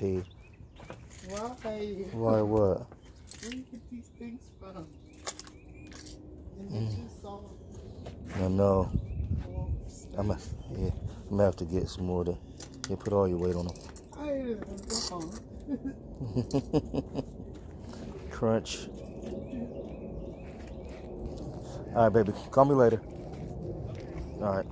Why? Why what? Where you get these things from? And then you saw I know. I'm a, yeah, I'm gonna have to get some more to yeah, put all your weight on them. I. Crunch. All right, baby. Call me later. All right.